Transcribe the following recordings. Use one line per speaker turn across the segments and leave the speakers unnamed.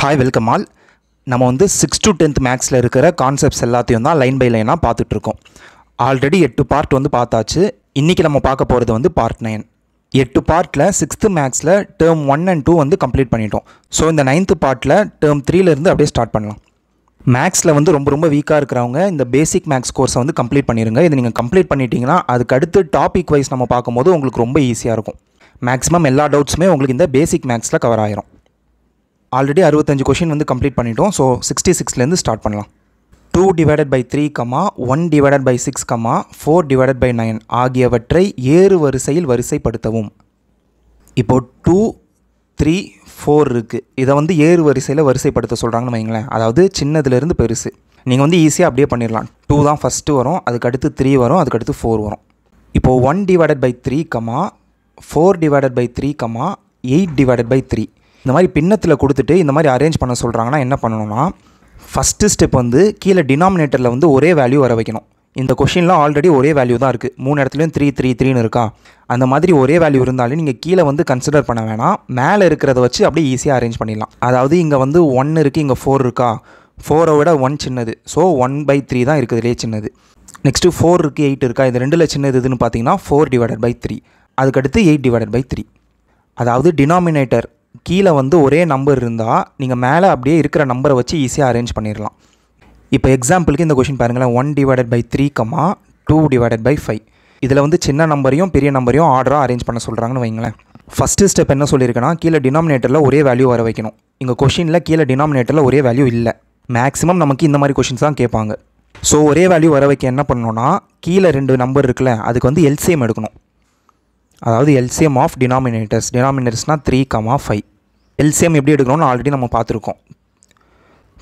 Hi welcome all நம்ம வந்து six to tenth மேக்ஸில் இருக்கிற கான்செப்ட்ஸ் எல்லாத்தையும் தான் லைன் பை லைனாக பார்த்துட்ருக்கோம் ஆல்ரெடி எட்டு பார்ட் வந்து பார்த்தாச்சு. இன்றைக்கி நம்ம பார்க்க போகிறது வந்து பார்ட் நைன் எட்டு பார்ட்டில் சிக்ஸ்த்து மேக்ஸில் டேர்ம் ஒன் அண்ட் டூ வந்து கம்ப்ளீட் பண்ணிட்டோம். ஸோ இந்த நைன்த்து பார்ட்டில் டேர்ம் த்ரீலேருந்து அப்படியே ஸ்டார்ட் பண்ணலாம். மேக்ஸில் வந்து ரொம்ப ரொம்ப வீக்காக இருக்கிறவங்க இந்த பேசிக் மேக்ஸ் கோர்ஸை வந்து கம்ப்ளீட் பண்ணிடுங்க இது நீங்கள் கம்ப்ளீட் பண்ணிட்டீங்கன்னா அதுக்கு அடுத்து டாபிக் வைஸ் நம்ம பார்க்கும்போது உங்களுக்கு ரொம்ப ஈஸியாக இருக்கும். மேக்ஸிமம் எல்லா டவுட்ஸுமே உங்களுக்கு இந்த பேசிக் மேக்ஸில் கவர் ஆயிரும். ஆல்ரெடி அறுபத்தஞ்சு கொஷின் வந்து கம்ப்ளீட் பண்ணிட்டோம். ஸோ சிக்ஸ்டி சிக்ஸ்லேருந்து ஸ்டார்ட் பண்ணலாம். Two divided by three comma one divided by six comma four divided by nine ஆகியவற்றை ஏறு வரிசையில் வரிசைப்படுத்தவும். இப்போது டூ த்ரீ ஃபோர் இருக்குது இதை வந்து ஏறு வரிசையில் வரிசைப்படுத்த சொல்கிறாங்கன்னு வைங்களேன். அதாவது சின்னதுலேருந்து பெருசு. நீங்கள் வந்து ஈஸியாக அப்படியே பண்ணிடலாம். டூ தான் ஃபஸ்ட்டு வரும் அதுக்கடுத்து த்ரீ வரும் அதுக்கடுத்து ஃபோர் வரும். இப்போது one divided by three comma four divided by three comma eight divided by three இந்த மாதிரி பின்னத்தில் கொடுத்துட்டு இந்த மாதிரி அரேஞ்ச் பண்ண சொல்கிறாங்கன்னா என்ன பண்ணணும்னா ஃபஸ்ட்டு ஸ்டெப் வந்து கீழே டினாமினேட்டரில் வந்து ஒரே வேல்யூ வர வைக்கணும். இந்த கொஷின்லாம் ஆல்ரெடி ஒரே வேல்யூ தான் இருக்குது மூணு இடத்துலையும் த்ரீ த்ரீ த்ரீன்னு இருக்கா? அந்த மாதிரி ஒரே வேல்யூ இருந்தாலும் நீங்கள் கீழே வந்து கன்சிடர் பண்ண வேணாம். மேலே இருக்கிறத வச்சு அப்படியே ஈஸியாக அரேஞ்ச் பண்ணிடலாம். அதாவது இங்கே வந்து ஒன் இருக்குது இங்கே ஃபோர் இருக்கா? ஃபோரை விட ஒன் சின்னது. ஸோ ஒன் பை த்ரீ தான் இருக்குதுலேயே சின்னது. நெக்ஸ்ட்டு ஃபோர் இருக்குது எயிட் இருக்கா? இது ரெண்டில் சின்னது இதுன்னு பார்த்தீங்கன்னா ஃபோர் டிவைடட் பை த்ரீ அதுக்கடுத்து எயிட் டிவைடட் பை த்ரீ அதாவது டினாமினேட்டர் கீழே வந்து ஒரே நம்பர் இருந்தால் நீங்கள் மேலே அப்படியே இருக்கிற நம்பரை வச்சு ஈஸியாக அரேஞ்ச் பண்ணிடலாம். இப்போ எக்ஸாம்பிளுக்கு இந்த கொஷின் பாருங்களேன். One divided by three comma two divided by five இதில் வந்து சின்ன நம்பரையும் பெரிய நம்பரையும் ஆர்டராக அரேஞ்ச் பண்ண சொல்கிறாங்கன்னு வைங்களேன். ஃபஸ்ட்டு ஸ்டெப் என்ன சொல்லியிருக்கேன்னா கீழே டினாமினேட்டரில் ஒரே வேல்யூ வர வைக்கணும். இங்கே கொஷினில் கீழே டினாமினேட்டரில் ஒரே வேல்யூ இல்லை. மேக்ஸிமம் நமக்கு இந்த மாதிரி கொஷின்ஸ் தான் கேட்பாங்க. ஸோ ஒரே வேல்யூ வர வைக்க என்ன பண்ணணும்னா கீழே ரெண்டு நம்பர் இருக்குல்ல அதுக்கு வந்து எல்சிஎம் எடுக்கணும். அதாவது எல்சிஎம் ஆஃப் டினாமினேட்டர்ஸ் டினாமினேட்டர்ஸ்னால் த்ரீ கமா ஃபைவ் எல்சிஎம் எப்படி எடுக்கணும்னு ஆல்ரெடி நம்ம பார்த்துருக்கோம்.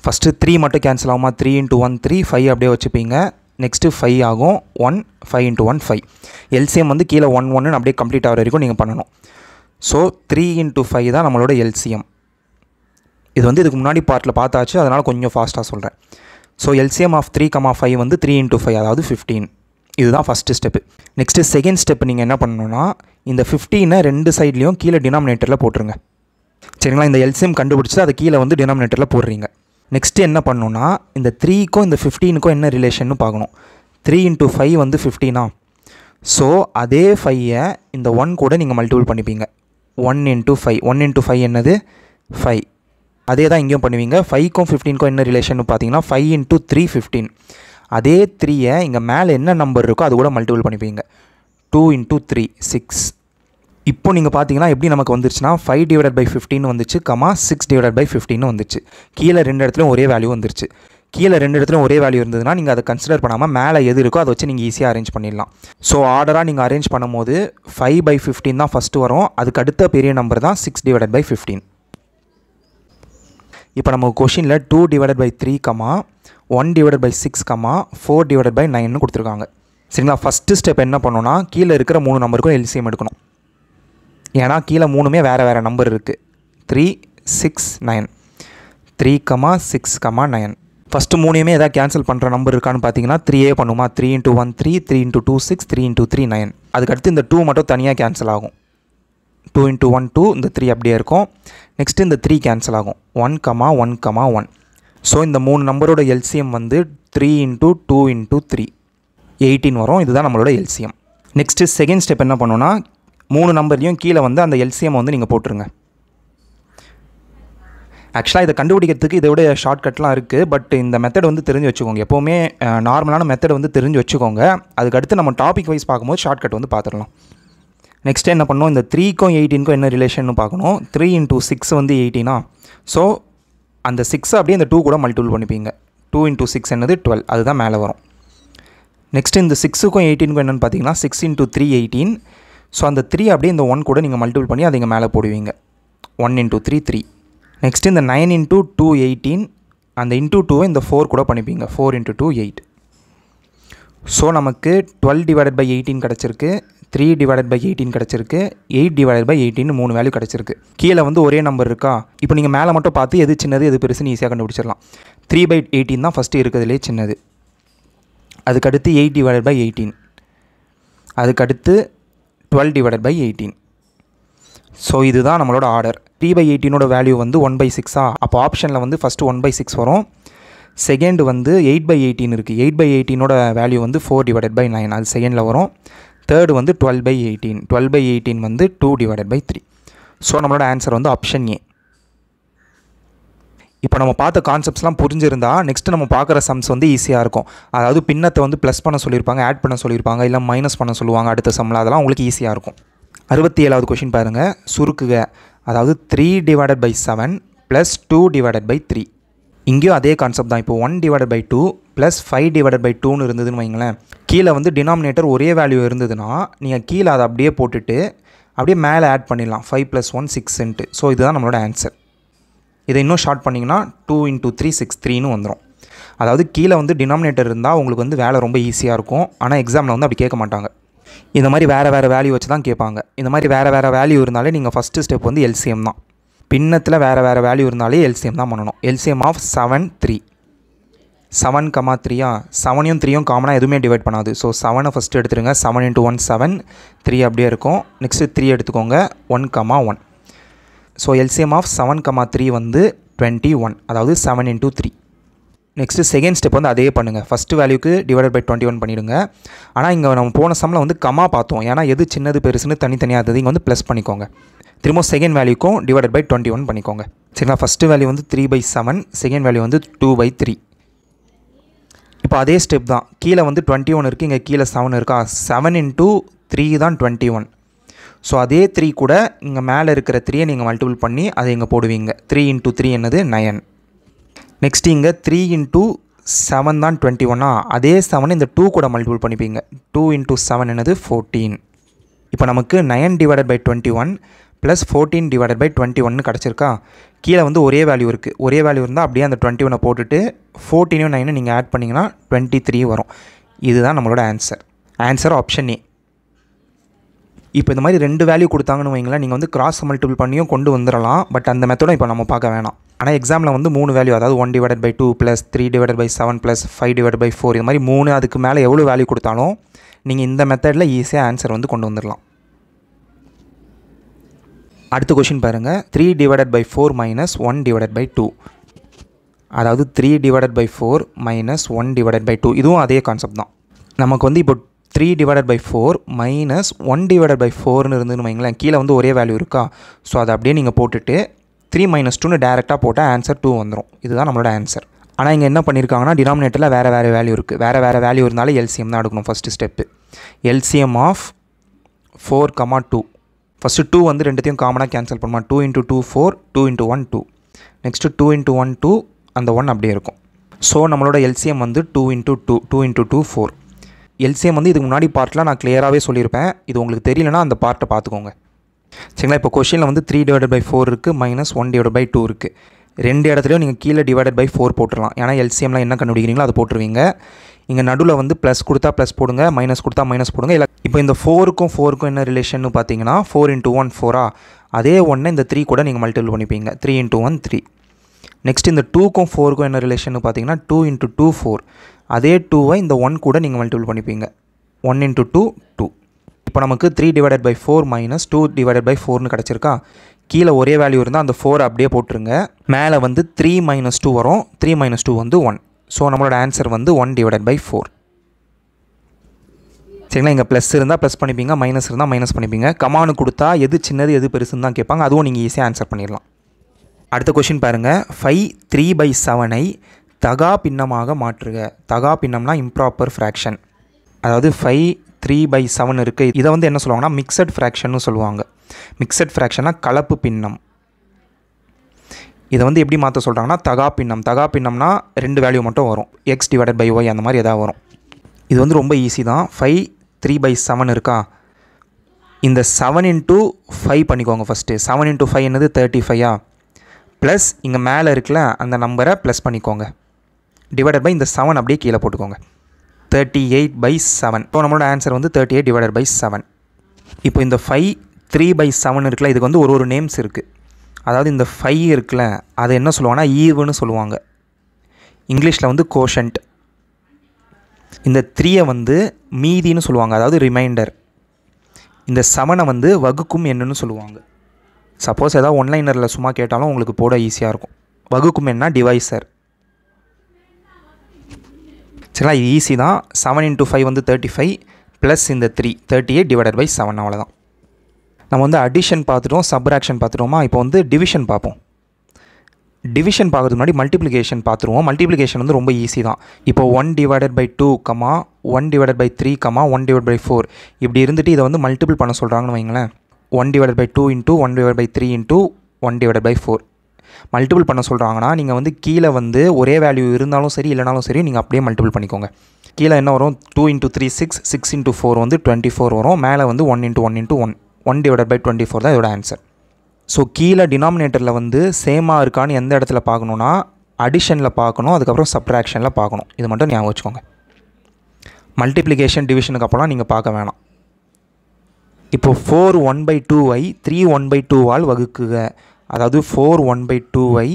ஃபஸ்ட்டு த்ரீ மட்டும் கேன்சல் ஆகுமா? Three into one three five அப்படியே வச்சுப்பீங்க. நெக்ஸ்ட்டு ஃபைவ் ஆகும். One five into one five LCM வந்து கீழே ஒன் ஒன்னு அப்படியே கம்ப்ளீட் ஆகிற வரைக்கும் நீங்கள் பண்ணணும். ஸோ த்ரீ இன்ட்டு ஃபைவ் தான் நம்மளோட எல்சிஎம் இது வந்து இதுக்கு முன்னாடி பார்ட்டில் பார்த்தாச்சு. அதனால் கொஞ்சம் ஃபாஸ்ட்டாக சொல்கிறேன் so LCM of three comma five வந்து த்ரீ இன்ட்டு ஃபைவ் அதாவது ஃபிஃப்டீன் இதுதான் first step next second step நீங்கள் என்ன பண்ணணும்னா இந்த ஃபிஃப்டீனை ரெண்டு சைட்லேயும் கீழே டினாமினேட்டரில் போட்டுருங்க. சரிங்களா? இந்த எல்சிஎம் கண்டுபிடிச்சி அதை கீழே வந்து டினாமினேட்டரில் போடுறீங்க. நெக்ஸ்ட்டு என்ன பண்ணுன்னா இந்த த்ரீக்கும் இந்த ஃபிஃப்டீனுக்கும் என்ன ரிலேஷன்னு பார்க்கணும். த்ரீ இன்ட்டு ஃபைவ் வந்து ஃபிஃப்டீனா ஸோ அதே ஃபையை இந்த ஒன் கூட நீங்கள் multiple பண்ணிப்பீங்க. One into five one into five என்னது? ஃபைவ் அதே தான் இங்கேயும் பண்ணுவீங்க. ஃபைவ்க்கும் ஃபிஃப்டீனுக்கும் என்ன ரிலேஷன் பார்த்தீங்கன்னா ஃபைவ் இன்ட்டு த்ரீ ஃபிஃப்டீன் அதே த்ரீயை இங்கே மேலே என்ன நம்பர் இருக்கோ அது கூட மல்டிபிள் பண்ணிப்பீங்க. டூ இன்ட்டு த்ரீ சிக்ஸ் இப்போ நீங்கள் பார்த்தீங்கன்னா எப்படி நமக்கு வந்துருச்சுன்னா ஃபைவ் டிவைடட் பை ஃபிஃப்டின்னு வந்துச்சு கமா சிக்ஸ் டிவைடட் பை ஃபிஃப்டின்னு வந்துச்சு. கீழே ரெண்டு இடத்துலையும் ஒரே வேல்யூ வந்துருச்சு. கீழே ரெண்டு இடத்துலையும் ஒரே வேல்யூ இருந்ததுன்னா நீங்கள் அதை கன்சிடர் பண்ணாமல் மேலே எது இருக்கோ அதை வச்சு நீங்கள் ஈஸியாக அரேஞ்ச் பண்ணிடலாம். ஸோ ஆர்டராக நீங்கள் அரேஞ்ச் பண்ணும்போது ஃபைவ் பை ஃபிஃப்டின் தான் ஃபஸ்ட்டு வரும். அதுக்கு அடுத்த பெரிய நம்பர் தான் சிக்ஸ் டிவைடட் பை ஃபிஃப்டின் இப்போ நம்ம கொஷினில் two divided by three comma one divided by six comma four divided by நைன்னு கொடுத்துருக்காங்க. சரிங்களா? ஃபஸ்ட்டு ஸ்டெப் என்ன பண்ணோன்னா கீழே இருக்கிற மூணு நம்பருக்கும் எல்சிஎம் எடுக்கணும். ஏன்னா கீழே மூணுமே வேறு வேறு நம்பர் இருக்குது three six nine three comma six comma nine first மூணுமே எதாவது கேன்சல் பண்ணுற நம்பர் இருக்கான்னு பார்த்தீங்கன்னா த்ரீயே பண்ணுமா? Three into one three three into two six three into three nine அதுக்கடுத்து இந்த டூ மட்டும் தனியாக கேன்சல் ஆகும். டூ இன்ட்டு ஒன் டூ இந்த த்ரீ அப்படியே இருக்கும். நெக்ஸ்ட்டு இந்த த்ரீ கேன்சல் ஆகும். One comma one comma one so இந்த மூணு நம்பரோட எல்சிஎம் வந்து three into two into three eighteen வரும். இதுதான் நம்மளோட எல்சிஎம் நெக்ஸ்ட்டு செகண்ட் ஸ்டெப் என்ன பண்ணுன்னா மூணு நம்பர்லேயும் கீழே வந்து அந்த எல்சிஎம் வந்து நீங்கள் போட்டுருங்க. ஆக்சுவலாக இதை கண்டுபிடிக்கிறதுக்கு இதை விட ஷார்ட்கட்லாம் இருக்குது பட் இந்த மெத்தட் வந்து தெரிஞ்சு வச்சுக்கோங்க. எப்போவுமே நார்மலான மெத்தட் வந்து தெரிஞ்சு வச்சுக்கோங்க. அதுக்கடுத்து நம்ம டாபிக் வைஸ் பார்க்கும்போது ஷார்ட்கட் வந்து பார்த்துடலாம். நெக்ஸ்ட் என்ன பண்ணணும்? இந்த த்ரீக்கும் எயிட்டீனுக்கும் என்ன ரிலேஷன் பார்க்கணும். த்ரீ இன்ட்டு சிக்ஸ் வந்து எயிட்டீனா ஸோ அந்த சிக்ஸை அப்படியே இந்த டூ கூட மல்டிபிள் பண்ணிப்பீங்க. டூ இன்ட்டு சிக்ஸ் என்னது டுவெல் அதுதான் மேலே வரும். நெக்ஸ்ட் இந்த சிக்ஸுக்கும் எயிட்டீனுக்கும் என்னென்னு பார்த்தீங்கன்னா six into three eighteen so அந்த த்ரீ அப்படியே இந்த ஒன் கூட நீங்கள் மல்டிபிள் பண்ணி அதை இங்கே மேலே போடுவீங்க. One into three three next இந்த நைன் இன்ட்டு டூ எயிட்டீன் அந்த இன்ட்டு டூவை இந்த ஃபோர் கூட பண்ணிப்பீங்க. Four into two eight so நமக்கு டுவெல் டிவைடட் பை எயிட்டீன் கிடச்சிருக்கு. த்ரீ டிவைடட் பை எயிட்டீன் கிடச்சிருக்கு. எயிட் டிவைடட் பை எயிட்டின் மூணு வேல்யூ கிடச்சிருக்கு. கீழே வந்து ஒரே நம்பர் இருக்கா? இப்போ நீங்கள் மேலே மட்டும் பார்த்து எது சின்னது எது பெருசுன்னு ஈஸியாக கண்டுபிடிச்சிடலாம். த்ரீ பை எயிட்டீன் தான் ஃபஸ்ட்டு இருக்கிறதுலே சின்னது. அதுக்கடுத்து எயிட் டிவைடட் பை எயிட்டீன் அதுக்கடுத்து twelve divided by eighteen so இதுதான் நம்மளோட ஆர்டர் த்ரீ பை எயிட்டீனோட வேல்யூ வந்து ஒன் பை சிக்ஸா அப்போ ஆப்ஷனில் வந்து ஃபஸ்ட்டு ஒன் பை சிக்ஸ் வரும். செகண்ட் வந்து எயிட் பை எயிட்டீன் இருக்குது எயிட் பை எயிட்டீனோட வேல்யூ வந்து ஃபோர் டிவைடட் பை நைன் அது செகண்டில் வரும். தேர்டு வந்து twelve by eighteen twelve by eighteen வந்து two divided by three so நம்மளோட ஆன்சர் வந்து ஆப்ஷன் ஏ இப்போ நம்ம பார்த்த கான்செப்ட்ஸ்லாம் புரிஞ்சிருந்தா நெக்ஸ்ட் நம்ம பார்க்குற சம்ஸ் வந்து ஈஸியாக இருக்கும். அதாவது பின்னத்தை வந்து ப்ளஸ் பண்ண சொல்லியிருப்பாங்க ஆட் பண்ண சொல்லியிருப்பாங்க இல்லை மைனஸ் பண்ண சொல்லுவாங்க அடுத்த சம்மில் அதெல்லாம் உங்களுக்கு ஈஸியாக இருக்கும். அறுபத்தி ஏழாவது கொஷின் பாருங்கள் சுருக்குக. அதாவது three divided by seven plus two divided by three இங்கேயும் அதே கான்செப்ட் தான். இப்போ one divided by two plus five divided by டூன்னு இருந்ததுன்னு வைங்களேன். கீழே வந்து டினாமினேட்டர் ஒரே வேல்யூ இருந்ததுன்னா நீங்கள் கீழே அதை அப்படியே போட்டுட்டு அப்படியே மேலே ஆட் பண்ணிடலாம். ஃபைவ் ப்ளஸ் ஒன் சிக்ஸ்ன்ட்டு ஸோ இதுதான் நம்மளோட ஆன்சர் இதை இன்னும் ஷார்ட் பண்ணிங்கன்னா டூ இன்ட்டு த்ரீ சிக்ஸ் த்ரீன்னு வந்துடும் அதாவது கீழே வந்து டினாமினேட்டர் இருந்தால் உங்களுக்கு வந்து வேலை ரொம்ப ஈஸியாக இருக்கும். ஆனால் எக்ஸாமில் வந்து அப்படி கேட்க மாட்டாங்க. இந்த மாதிரி வேறு வேறு வேல்யூ வச்சு தான் கேட்பாங்க. இந்த மாதிரி வேறு வேறு வேல்யூ இருந்தாலே நீங்கள் ஃபஸ்ட்டு ஸ்டெப் வந்து எல்சிஎம் தான். பின்னத்தில் வேறு வேறு வேல்யூ இருந்தாலே எல்சிஎம் தான் பண்ணணும். LCM of seven three seven comma த்ரீயா செவனையும் த்ரீயும் காமனாக எதுவுமே டிவைட் பண்ணாது. ஸோ செவனை ஃபஸ்ட்டு எடுத்துருங்க. Seven into one seven three அப்படியே இருக்கும். நெக்ஸ்ட்டு த்ரீ எடுத்துக்கோங்க. One comma one so LCM of seven comma three வந்து டுவெண்ட்டி ஒன் அதாவது seven into three next second step வந்து அதே பண்ணுங்கள் ஃபஸ்ட்டு வேல்யூக்கு டிவைட் பை டுவெண்ட்டி ஒன் பண்ணிவிடுங்க ஆனால் இங்கே நம்ம போன சம்மில் வந்து கமா பார்த்தோம். ஏன்னா எது சின்னது பெருசுன்னு தனித்தனியாக இருந்தது. இங்கே வந்து ப்ளஸ் பண்ணிக்கோங்க. திரும்ப செகண்ட் வேல்யூக்கும் டிவைட் பை டுவெண்ட்டி ஒன் பண்ணிக்கோங்க. சரிங்களா? ஃபஸ்ட்டு வேல்யூ வந்து three by seven second value வந்து டூ பை த்ரீ இப்போ அதே ஸ்டெப் தான். கீழே வந்து டுவெண்ட்டி ஒன் இருக்குது இங்கே கீழே செவன் இருக்கா? செவன் இன்ட்டு த்ரீ தான் டுவெண்ட்டி ஒன் ஸோ அதே த்ரீ கூட இங்கே மேலே இருக்கிற த்ரீயை நீங்கள் மல்டிபிள் பண்ணி அதை இங்கே போடுவீங்க. த்ரீ இன்ட்டு த்ரீ என்னது? நயன் நெக்ஸ்ட் இங்கே த்ரீ இன்ட்டு செவன் தான் டுவெண்ட்டி ஒன்னா அதே செவன் இந்த டூ கூட மல்டிபிள் பண்ணிப்பீங்க. டூ இன்ட்டு செவன் என்னது? ஃபோர்டீன் இப்போ நமக்கு nine divided by twenty one plus fourteen divided by twenty ஒன்று கிடச்சிருக்கா? கீழே வந்து ஒரே வேல்யூ இருக்குது ஒரே வேல்யூ இருந்தால் அப்படியே அந்த டுவெண்ட்டி ஒன்னை போட்டுட்டு ஃபோர்டீனும் நைனும் நீங்கள் ஆட் பண்ணிங்கன்னா டுவெண்ட்டி த்ரீ வரும். இதுதான் நம்மளோட ஆன்சர் ஆன்சர் ஆப்ஷன் ஏ இப்போ இந்த மாதிரி ரெண்டு வேல்யூ கொடுத்தாங்கன்னு வைங்களேன் நீங்கள் வந்து கிராஸ் மல்டிபிள் பண்ணியும் கொண்டு வந்துடலாம் பட் அந்த மெத்தடும் இப்போ நம்ம பார்க்க வேணாம். ஆனால் எக்ஸாமில் வந்து மூணு வேல்யூ அதாவது one divided by two plus three divided by seven plus five divide by four இது மாதிரி மூணு அதுக்கு மேலே எவ்வளோ வேல்யூ கொடுத்தாலும் நீங்கள் இந்த மெத்தடில் ஈஸியாக ஆன்சர் வந்து கொண்டு வந்துடலாம் அடுத்த கொஷின் பாருங்கள் three divided by four minus one divided by two அதாவது three divided by four minus one divided by two இதுவும் அதே கான்செப்ட் தான். நமக்கு வந்து இப்போ three divided by four minus one divided by ஃபோர்னு இருந்துன்னு வைங்களேன் கீழே வந்து ஒரே வேல்யூ இருக்கா? ஸோ அதை அப்படியே நீங்கள் போட்டுட்டு த்ரீ மைனஸ் டூன்னு டேரெக்டாக போட்டால் ஆன்சர் டூ வந்துடும் இதுதான் நம்மளோட ஆன்சர் ஆனால் இங்கே என்ன பண்ணியிருக்காங்கன்னா டினாமினேட்டரில் வேறு வேறு வேல்யூ இருக்குது வேறு வேறு வேல்யூ இருந்தாலும் எல்சிஎம் தான் எடுக்கணும் first step LCM of four comma two first two வந்து ரெண்டுத்தையும் காமனாக கேன்சல் பண்ணுமா? Two into two four two into one two next two into one two அந்த ஒன் அப்படியே இருக்கும். ஸோ நம்மளோட எல்சிஎம் வந்து two into two two into two four LCM வந்து இதுக்கு முன்னாடி பார்ட்டில் நான் கிளியராகவே சொல்லியிருப்பேன். இது உங்களுக்கு தெரியலனா அந்த பார்ட்டை பார்த்துக்கோங்க. சரிங்களா? இப்போ கொஷினில் வந்து த்ரீ டிவைடட் பை ஃபோர் இருக்குது minus one divide by two இருக்குது ரெண்டு இடத்துலையும் நீங்கள் கீழே டிவைடட் பை ஃபோர் போட்டுடலாம் ஏன்னா எல்சிஎம்லாம் என்ன கண்டுபிடிக்கிறீங்களோ அதை போட்டுருவீங்க. இங்கே நடுவில் வந்து ப்ளஸ் கொடுத்தா ப்ளஸ் போடுங்க மைனஸ் கொடுத்தா மைனஸ் போடுங்க. இல்லை இப்போ இந்த ஃபோருக்கும் ஃபோருக்கும் என்ன ரிலேஷன் பார்த்தீங்கன்னா ஃபோர் இன்ட்டு ஒன் ஃபோரா அதே ஒன்றை இந்த த்ரீ கூட நீங்கள் multiple பண்ணிப்பீங்க. Three into one three next இந்த டூக்கும் ஃபோருக்கும் என்ன ரிலேஷன் பார்த்தீங்கன்னா டூ இன்ட்டு டூ ஃபோர் அதே டூவை இந்த ஒன் கூட நீங்கள் மல்டிபிள் பண்ணிப்பீங்க. ஒன் இன்ட்டு டூ டூ இப்போ நமக்கு three divided by four minus two divided by ஃபோர்னு கிடச்சிருக்கா? கீழே ஒரே வேல்யூ இருந்தால் அந்த ஃபோர் அப்படியே போட்டுருங்க. மேலே வந்து த்ரீ மைனஸ் டூ வரும். த்ரீ மைனஸ் டூ வந்து ஒன் ஸோ நம்மளோட ஆன்சர் வந்து ஒன் டிவைடட் பை ஃபோர் சரிங்களா? இங்கே ப்ளஸ் இருந்தால் ப்ளஸ் பண்ணிப்பீங்க மைனஸ் இருந்தால் மைனஸ் பண்ணிப்பீங்க. கமானு கொடுத்தா எது சின்னது எது பெருசுன்னு தான் கேட்பாங்க. அதுவும் நீங்கள் ஈஸியாக ஆன்சர் பண்ணிடலாம். அடுத்த கொஷின் பாருங்கள் ஃபைவ் த்ரீ பை செவனை தகா பின்னமாக மாற்றுக. தகா பின்னம்னா இம்ப்ராப்பர் ஃப்ராக்ஷன் அதாவது ஃபைவ் த்ரீ பை செவன் இருக்குது இதை வந்து என்ன சொல்லுவாங்கன்னா மிக்சட் ஃப்ராக்ஷன்னு சொல்லுவாங்க. மிக்சட் ஃப்ராக்ஷன்னா கலப்பு பின்னம். இதை வந்து எப்படி மாற்ற சொல்கிறாங்கன்னா தகா பின்னம். தகா பின்னம்னா ரெண்டு வேல்யூ மட்டும் வரும். எக்ஸ் டிவைடட் பை ஒய் அந்த மாதிரி எதாவது வரும். இது வந்து ரொம்ப ஈஸி தான். ஃபைவ் த்ரீ பை செவன் இருக்கா? இந்த செவன் இன்ட்டு ஃபைவ் பண்ணிக்கோங்க ஃபஸ்ட்டு செவன் இன்ட்டு ஃபைவ் என்னது? தேர்ட்டி ஃபைவா ப்ளஸ் இங்கே மேலே இருக்குல்ல அந்த நம்பரை ப்ளஸ் பண்ணிக்கோங்க. டிவைடட் பை இந்த செவன் அப்படியே கீழே போட்டுக்கோங்க. தேர்ட்டி எயிட் பை செவன் இப்போ நம்மளோட ஆன்சர் வந்து thirty eight divided by seven இப்போ இந்த ஃபைவ் த்ரீ பை செவன் இருக்குல்ல இதுக்கு வந்து ஒரு ஒரு நேம்ஸ் இருக்குது அதாவது இந்த ஃபைவ் இருக்குல்ல அதை என்ன சொல்லுவாங்கன்னா ஈவுன்னு சொல்லுவாங்க. இங்கிலீஷில் வந்து கோஷன்ட் இந்த த்ரீயை வந்து மீதின்னு சொல்லுவாங்க அதாவது ரிமைண்டர் இந்த செவனை வந்து வகுக்கும் என்னன்னு சொல்லுவாங்க. சப்போஸ் ஏதாவது ஒன்லைனரில் சும்மா கேட்டாலும் உங்களுக்கு போட ஈஸியாக இருக்கும். வகுக்கும் என்ன? டிவைசர் சரிங்களா? இது ஈஸி தான். செவன் இன்ட்டு ஃபைவ் வந்து தேர்ட்டி ஃபைவ் ப்ளஸ் இந்த three thirty eight divided by seven அவ்வளோதான் நம்ம வந்து அடிஷன் பார்த்துட்டோம் சப்ராக்ஷன் பார்த்துட்டோமா? இப்போ வந்து டிவிஷன் பார்ப்போம். டிவிஷன் பார்க்கறதுக்கு முன்னாடி மல்டிப்ளிகேஷன் பார்த்துருவோம். மல்டிப்ளிகேஷன் வந்து ரொம்ப ஈஸி தான். இப்போ one divided by two comma one divided by three comma one divide by four இப்படி இருந்துட்டு இதை வந்து மல்டிபிள் பண்ண சொல்கிறாங்கன்னு வைங்களேன். One divide by two into one divide by three into one divide by four multiple பண்ண சொல்கிறாங்கன்னா நீங்கள் வந்து கீழே வந்து ஒரே வேல்யூ இருந்தாலும் சரி இல்லைனாலும் சரி நீங்கள் அப்படியே மல்டிபிள் பண்ணிக்கோங்க. கீழே என்ன வரும்? Two into three six six into four வந்து டுவெண்ட்டி ஃபோர் வரும். மேலே வந்து one into one into one one divide by twenty four தான் இதோட ஆன்சர் ஸோ கீழே டினாமினேட்டரில் வந்து சேமாக இருக்கான்னு எந்த இடத்துல பார்க்கணுன்னா அடிஷனில் பார்க்கணும் அதுக்கப்புறம் சப்ட்ராக்ஷனில் பார்க்கணும். இது மட்டும் ஞாபகம் வச்சுக்கோங்க. மல்டிப்ளிகேஷன் டிவிஷனுக்கு அப்புறம் நீங்கள் பார்க்க வேணாம். இப்போ ஃபோர் ஒன் பை டூவை த்ரீ ஒன் பை டூவால் வகுக்குக. அதாவது ஃபோர் ஒன் பை டூவை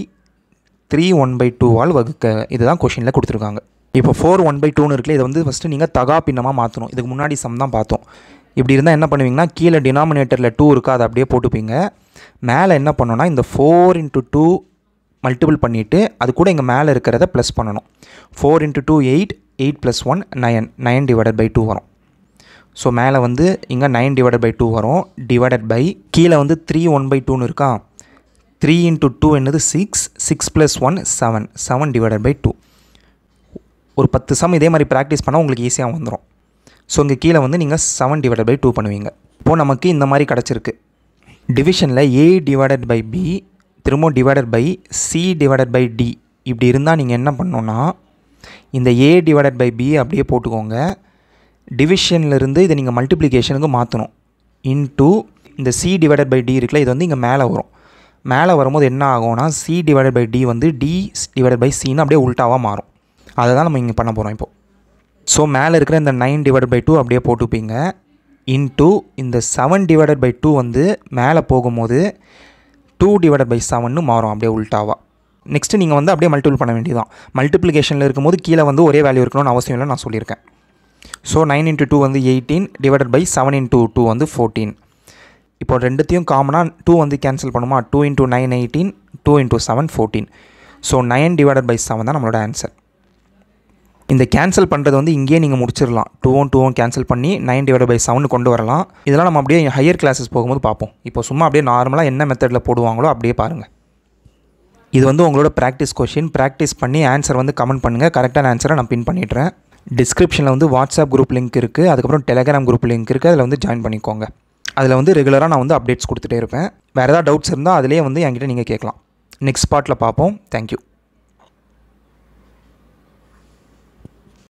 த்ரீ ஒன் பை டூவால் வகுக்க. இதுதான் கொஷினில் கொடுத்துருக்காங்க. இப்போ ஃபோர் ஒன் பை டூன்னு இருக்குல்ல இதை வந்து ஃபஸ்ட்டு நீங்கள் தகா பின்னமாக மாற்றணும் இதுக்கு முன்னாடி சம் தான் பார்த்தோம். இப்படி இருந்தால் என்ன பண்ணுவீங்கன்னா கீழே டினாமினேட்டரில் டூ இருக்கா அதை அப்படியே போட்டுப்பீங்க. மேலே என்ன பண்ணோன்னா இந்த ஃபோர் இன்ட்டு டூ மல்டிபிள் பண்ணிவிட்டு அது கூட இங்கே மேலே இருக்கிறத ப்ளஸ் பண்ணணும். Four into two eight eight plus one nine nine divided by two வரும். ஸோ மேலே வந்து இங்கே நைன் டிவைடட் பை டூ வரும். டிவைடட் பை கீழே வந்து த்ரீ ஒன் பை டூன்னு இருக்கா? த்ரீ இன்ட்டு டூ என்னது? Six six plus one seven seven divided by two ஒரு பத்து சம் இதே மாதிரி ப்ராக்டிஸ் பண்ணால் உங்களுக்கு ஈஸியாக வந்துடும் ஸோ இங்கே கீழே வந்து நீங்கள் செவன் டிவைடட் பை டூ பண்ணுவீங்க. இப்போது நமக்கு இந்த மாதிரி கிடச்சிருக்கு. டிவிஷனில் ஏ டிவைடட் பை பி திரும்ப divided by C divided by D இப்படி இருந்தால் நீங்கள் என்ன பண்ணணுன்னா இந்த ஏ டிவைடட் பை பி அப்படியே போட்டுக்கோங்க. டிவிஷன்லேருந்து இதை நீங்கள் மல்டிப்ளிகேஷனுக்கு மாற்றணும் இன்டூ இந்த சி டிவைடட் பை டி இருக்குல்ல இது வந்து இங்கே மேலே வரும். மேலே வரும்போது என்ன ஆகும்னா சி டிவைடட் பை டி வந்து டி டிவைடட் பை சின்னு அப்படியே உல்ட்டாவாக மாறும். அதை தான் நம்ம இங்கே பண்ண போகிறோம் இப்போது ஸோ மேலே இருக்கிற இந்த நைன் டிவைடட் பை டூ அப்படியே போட்டுப்பீங்க. இன்டூ இந்த செவன் டிவைடட் பை டூ வந்து மேலே போகும்போது டூ டிவைடட் பை செவன்னு மாறும் அப்படியே உல்ட்டாவா நெக்ஸ்ட்டு நீங்கள் வந்து அப்படியே மல்டிபிள் பண்ண வேண்டியதான் மல்டிப்ளிகேஷனில் இருக்கும்போது கீழே வந்து ஒரே வேல்யூ இருக்கணும்னு அவசியம் இல்லை நான் சொல்லியிருக்கேன். ஸோ நைன் இன்ட்டு டூ வந்து eighteen divided by seven into two வந்து ஃபோர்டீன் இப்போ ரெண்டுத்தையும் காமனாக டூ வந்து கேன்சல் பண்ணுமா? Two into nine eighteen two into seven fourteen so nine divided by seven தான் நம்மளோட ஆன்சர் இந்த கேன்சல் பண்ணுறது வந்து இங்கேயே நீங்கள் முடிச்சிடலாம். டூவும் டூவும் கேன்சல் பண்ணி நைன் டிவைட் பை செவன் கொண்டு வரலாம். இதெல்லாம் நம்ம அப்படியே ஹையர் கிளாஸஸ் போகும்போது பார்ப்போம். இப்போ சும்மா அப்படியே நார்மலாக என்ன மெத்தடில் போடுவாங்களோ அப்படியே பாருங்கள் இது வந்து உங்களோட ப்ராக்டிஸ் கொஷின் ப்ராக்டிஸ் பண்ணி ஆன்சர் வந்து கமெண்ட் பண்ணுங்கள் கரெக்டான ஆன்சரை நான் பின் பண்ணிடுறேன். டிஸ்கிரிப்ஷனில் வந்து வாட்ஸ்அப் குரூப் லிங்க் இருக்குது அதுக்கப்புறம் டெலகிராம் குரூப் லிங்க் இருக்குது அதில் வந்து ஜாயின் பண்ணிக்கோங்க. அதில் வந்து ரெகுலராக நான் வந்து அப்டேட்ஸ் கொடுத்துட்டே இருப்பேன். வேறு ஏதாவது டவுட்ஸ் இருந்தால் அதிலே வந்து என்கிட்ட நீங்கள் கேட்கலாம். நெக்ஸ்ட் பார்ட்டில் பார்ப்போம். தேங்க்யூ